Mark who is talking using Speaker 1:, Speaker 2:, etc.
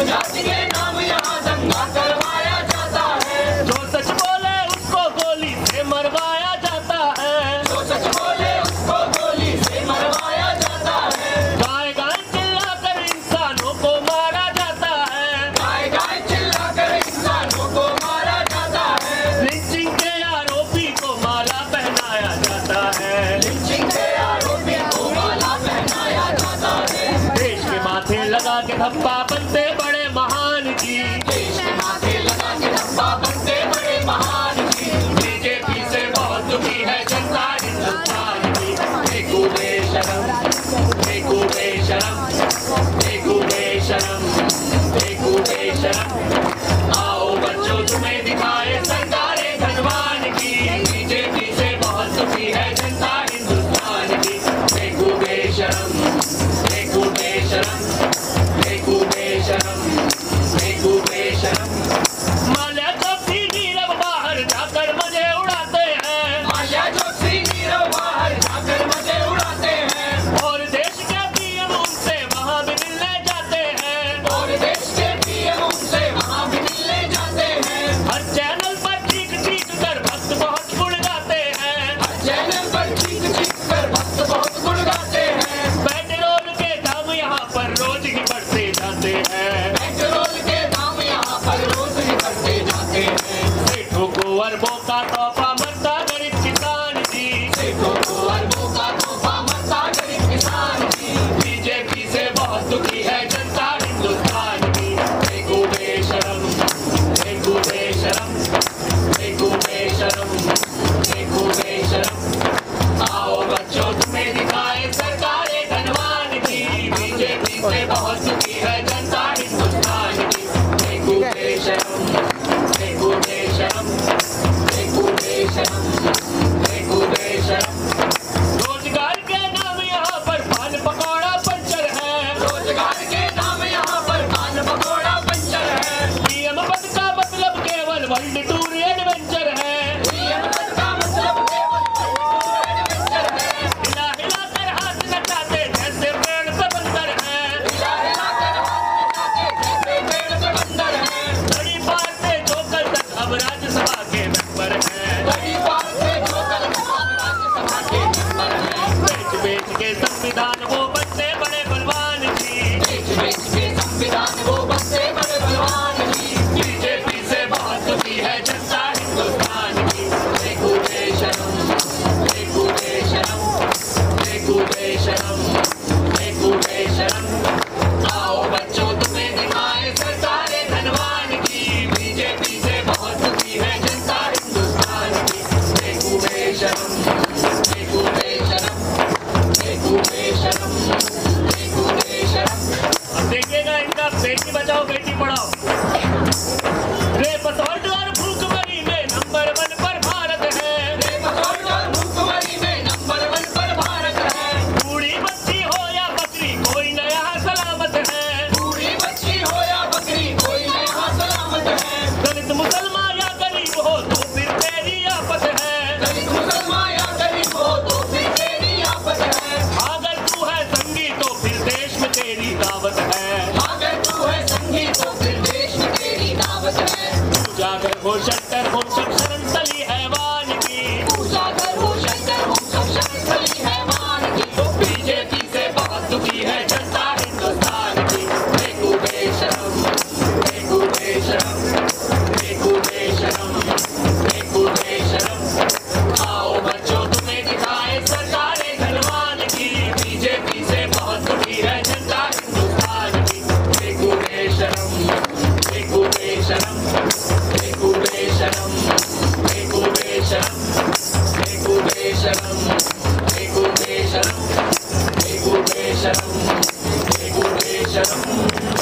Speaker 1: Mas já se
Speaker 2: धब्बा बनते बड़े महा ート वंड टूर శరం నీకు శరం